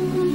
you